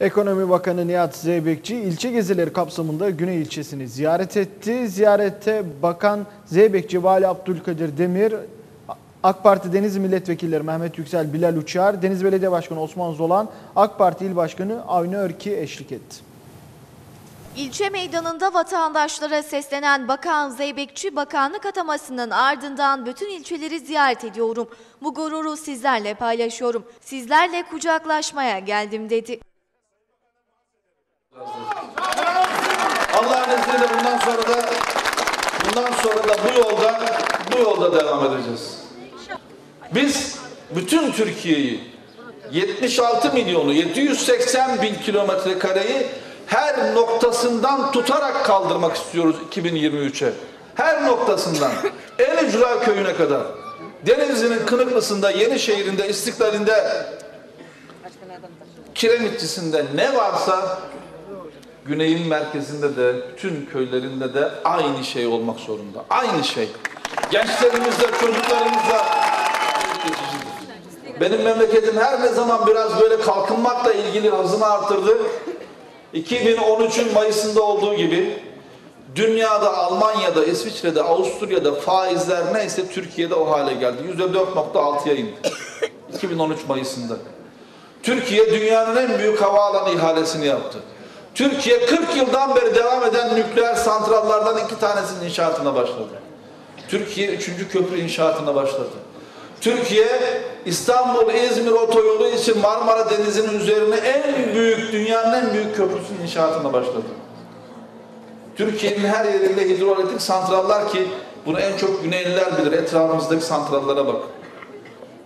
Ekonomi Bakanı Nihat Zeybekçi ilçe gezileri kapsamında Güney ilçesini ziyaret etti. Ziyarette Bakan Zeybekçi, Vali Abdülkadir Demir, AK Parti Denizli Milletvekilleri Mehmet Yüksel, Bilal Uçar, Deniz Belediye Başkanı Osman Zolan, AK Parti İl Başkanı Avni Örki eşlik etti. İlçe meydanında vatandaşlara seslenen Bakan Zeybekçi, bakanlık atamasının ardından bütün ilçeleri ziyaret ediyorum. Bu gururu sizlerle paylaşıyorum. Sizlerle kucaklaşmaya geldim dedi. Allah'ın izniyle bundan sonra da bundan sonra da bu yolda bu yolda devam edeceğiz. Biz bütün Türkiye'yi 76 milyonu 780 bin kilometre kareyi her noktasından tutarak kaldırmak istiyoruz 2023'e. Her noktasından. En ücra köyüne kadar. Denizli'nin Kınıklısı'nda, Yenişehir'inde, İstiklal'inde, Kiremitçisi'nde ne varsa Güney'in merkezinde de, bütün köylerinde de aynı şey olmak zorunda. Aynı şey. Gençlerimizle, çocuklarımızla benim memleketim her ne zaman biraz böyle kalkınmakla ilgili hızını arttırdı. 2013'ün Mayıs'ında olduğu gibi dünyada, Almanya'da, İsviçre'de, Avusturya'da faizler neyse Türkiye'de o hale geldi. %4.6'ya indi. 2013 Mayıs'ında. Türkiye dünyanın en büyük havaalanı ihalesini yaptı. Türkiye 40 yıldan beri devam eden nükleer santrallardan iki tanesinin inşaatına başladı. Türkiye üçüncü köprü inşaatına başladı. Türkiye İstanbul-İzmir otoyolu için Marmara Denizi'nin üzerine en büyük, dünyanın en büyük köprüsünün inşaatına başladı. Türkiye'nin her yerinde hidroelektrik santrallar ki bunu en çok Güneyliler bilir. Etrafımızdaki santrallere bak.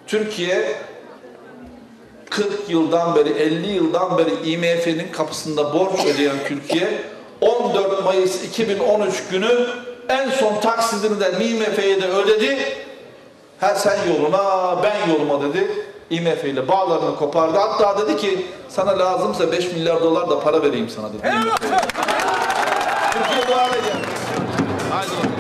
Türkiye 40 yıldan beri, 50 yıldan beri IMF'nin kapısında borç ödeyen Türkiye 14 Mayıs 2013 günü en son taksidini de IMF'ye de ödedi. Her sen yoluna, ben yoluma dedi. IMF ile bağlarını kopardı. Hatta dedi ki sana lazımsa 5 milyar dolar da para vereyim sana dedi. IMF'ye. Türkiye hale geldi. Haydi.